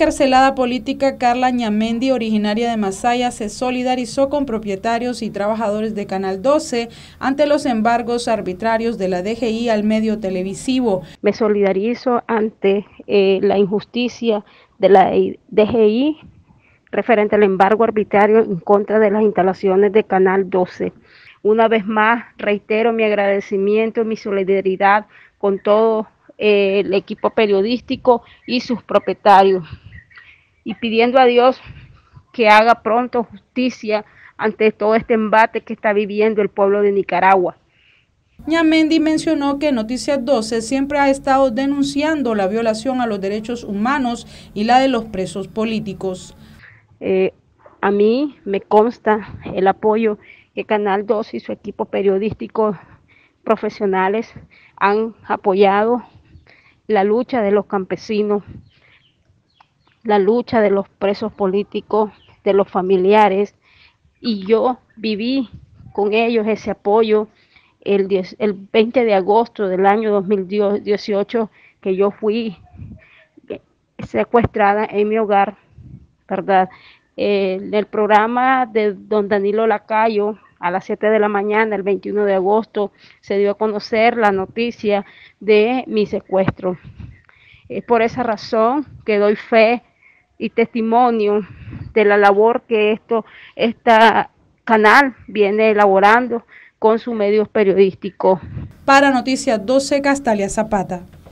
Carcelada política Carla Ñamendi, originaria de Masaya, se solidarizó con propietarios y trabajadores de Canal 12 ante los embargos arbitrarios de la DGI al medio televisivo. Me solidarizo ante eh, la injusticia de la DGI referente al embargo arbitrario en contra de las instalaciones de Canal 12. Una vez más, reitero mi agradecimiento, mi solidaridad con todo eh, el equipo periodístico y sus propietarios y pidiendo a Dios que haga pronto justicia ante todo este embate que está viviendo el pueblo de Nicaragua. Ñamendi mencionó que Noticias 12 siempre ha estado denunciando la violación a los derechos humanos y la de los presos políticos. Eh, a mí me consta el apoyo que Canal 12 y su equipo periodístico profesionales han apoyado la lucha de los campesinos la lucha de los presos políticos, de los familiares, y yo viví con ellos ese apoyo el, el 20 de agosto del año 2018 que yo fui secuestrada en mi hogar, ¿verdad? en el programa de don Danilo Lacayo a las 7 de la mañana, el 21 de agosto, se dio a conocer la noticia de mi secuestro. Es por esa razón que doy fe y testimonio de la labor que esto, esta canal viene elaborando con sus medios periodísticos. Para Noticias 12, Castalia Zapata.